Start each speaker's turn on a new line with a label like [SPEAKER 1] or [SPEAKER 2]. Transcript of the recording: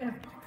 [SPEAKER 1] Yeah.